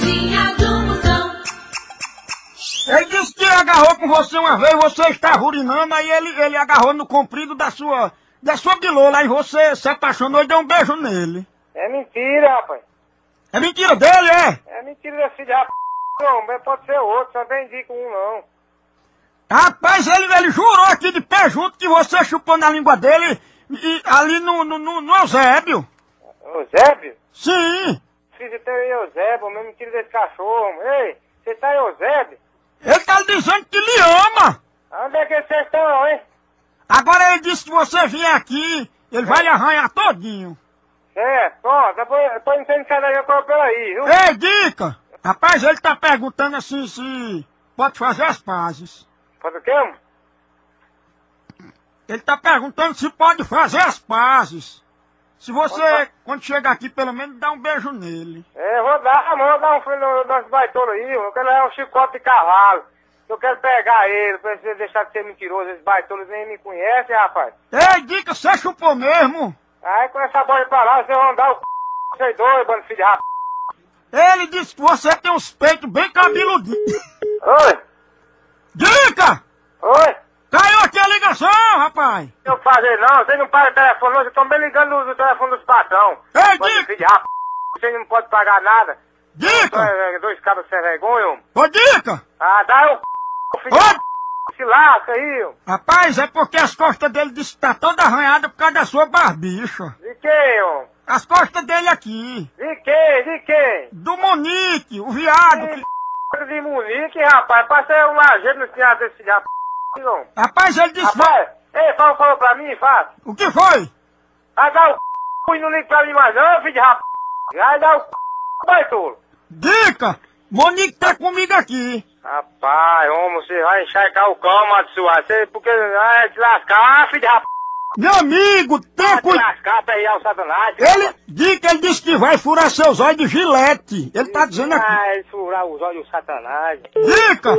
Pegadinha do Moção. Ele disse que agarrou com você uma vez, você estava urinando, aí ele, ele agarrou no comprido da sua, da sua bilola, aí você se apaixonou e deu um beijo nele. É mentira, rapaz. É mentira dele, é? É mentira desse filho da p... Não, mas pode ser outro, só tem indico um não. Rapaz, ele, ele jurou aqui de pé junto que você chupou na língua dele e, ali no, no, no, no Eusébio. Eusébio? Sim, Filho teu é Eusébio, mas mentira desse cachorro. Ei, você tá Eusébio? ele tá dizendo que lhe ama. Onde é que vocês estão, hein? Agora ele disse que você vier aqui, ele vai lhe arranhar todinho. É, pronto, depois, depois não tem sair daqui a peraí, viu? Ei, dica! Rapaz, ele tá perguntando assim se pode fazer as pazes. Faz o quê? Ele tá perguntando se pode fazer as pazes. Se você, quando chegar aqui, pelo menos dá um beijo nele. É, vou dar, mano, vou dar um filho nosso baitouro aí, eu quero levar um chicote de cavalo. Eu quero pegar ele, pra você deixar de ser mentiroso, esses baitouros nem me conhecem, rapaz. Ei, dica, você chupou mesmo? Aí com essa bola pra lá, vocês vão dar o c... vocês dois, bando filho de rap... Ele disse que você tem uns peitos bem cabeludinhos. Oi? Dica! Oi? Caiu aqui a rapaz! Eu fazer não, vocês não param o telefone, não, vocês estão bem ligando no telefone dos patrão. Ei, dica! filho. Vocês não podem pagar nada. Dica! É, é, Dois cabos sem vergonha, homem. Ô, dica! Ah, dá o c... filho Ô. Se lasca aí, homem. rapaz, é porque as costas dele disse que tá toda arranhada por causa da sua barbicha. De quem, homem? As costas dele aqui. De quem? De quem? Do Monique, o viado. Que... Que de Munique, rapaz. Passei um lajeiro no teatro desse filho de rap... homem. Rapaz, ele disse... Rapaz, ei, fala, falou pra mim, faz. O que foi? Vai dar o c... e não liga pra mim mais não, filho de rap... Vai dar o c... baitolo. Dica! Monique tá comigo aqui. Rapaz, homem, você vai encharcar o cão, Matsuá. Você, porque vai te lascar, filho de rap... Meu amigo, tenha Vai te cuidado. lascar, pegar o satanás. Ele, Dica, ele disse que vai furar seus olhos de gilete. Ele tá dizendo aqui. Vai furar os olhos do satanás. Dica!